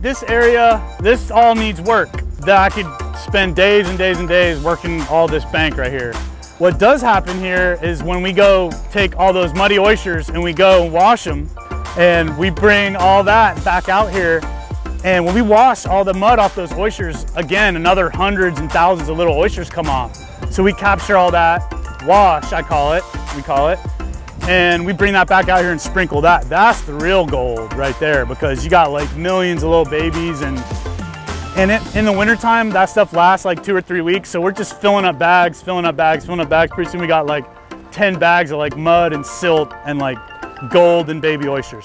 this area, this all needs work. That I could spend days and days and days working all this bank right here. What does happen here is when we go take all those muddy oysters and we go wash them and we bring all that back out here and when we wash all the mud off those oysters, again, another hundreds and thousands of little oysters come off. So we capture all that, wash, I call it, we call it, and we bring that back out here and sprinkle that. That's the real gold right there because you got like millions of little babies and and it, in the wintertime, that stuff lasts like two or three weeks. So we're just filling up bags, filling up bags, filling up bags. Pretty soon we got like 10 bags of like mud and silt and like gold and baby oysters.